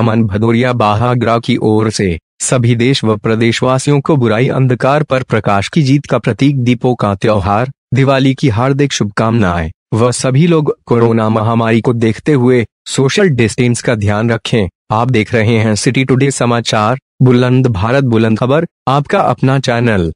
अमन भदौरिया बाहाग्रा की ओर से, सभी देश व प्रदेशवासियों को बुराई अंधकार पर प्रकाश की जीत का प्रतीक दीपों का त्योहार, दिवाली की हार्दिक शुभकामनाएँ वह सभी लोग कोरोना महामारी को देखते हुए सोशल डिस्टेंस का ध्यान रखें। आप देख रहे हैं सिटी टुडे समाचार, बुलंद भारत बुलंद खबर, आपका अपना चैनल।